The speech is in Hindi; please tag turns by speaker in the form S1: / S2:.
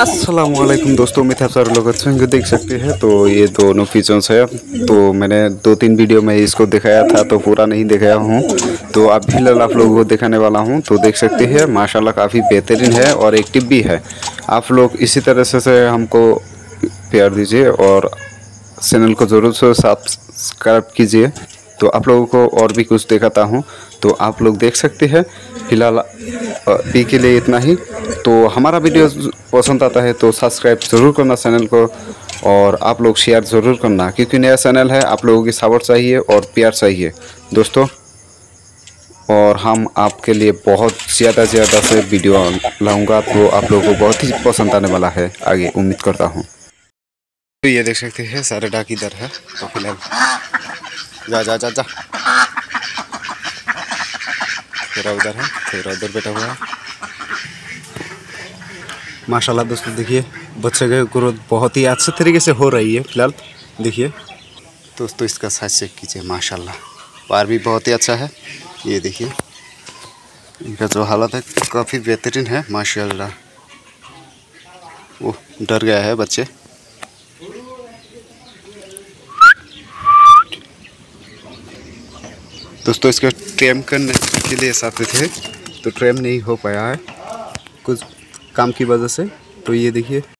S1: असलकुम दोस्तों उम्मीद है सारे लोग अच्छे होंगे देख सकते हैं। तो ये दोनों फीचर्स है। तो मैंने दो तीन वीडियो में इसको दिखाया था तो पूरा नहीं दिखाया हूँ। तो अब फ़िलहाल आप लोगों को दिखाने वाला हूँ। तो देख सकते हैं माशाल्लाह काफ़ी बेहतरीन है और एक्टिव भी है। आप लोग इसी तरह से, से हमको प्यार दीजिए और चैनल को ज़रूर से सब्सक्राइब कीजिए। तो आप लोगों को और भी कुछ दिखाता हूँ। तो आप लोग देख सकते हैं फ़िलहाल अभी के लिए इतना ही। तो हमारा वीडियो पसंद आता है तो सब्सक्राइब ज़रूर करना चैनल को और आप लोग शेयर ज़रूर करना, क्योंकि नया चैनल है, आप लोगों की सपोर्ट चाहिए और प्यार चाहिए। दोस्तों, और हम आपके लिए बहुत ज़्यादा ज़्यादा से वीडियो लाऊँगा तो आप लोगों को बहुत ही पसंद आने वाला है। आगे उम्मीद करता हूँ। तो ये देख सकते हैं, सारे डाक इधर है। तो फ़िलहाल जा जा जा जा। थोड़ा उधर है थोड़ा उधर बैठा हुआ है। माशाल्लाह दोस्तों, देखिए, बच्चे का ग्रोथ बहुत ही अच्छे तरीके से हो रही है, फ़िलहाल, देखिए। दोस्तों, इसका साइज़ चेक कीजिए, माशाल्लाह। पार भी बहुत ही अच्छा है। ये देखिए, इनका जो हालत है, काफ़ी बेहतरीन है, माशाल्लाह। वो डर गया है बच्चे। दोस्तों, इसका ट्रेम करने के लिए साथ थे तो ट्रेम नहीं हो पाया है। कुछ काम की वजह से तो ये देखिए।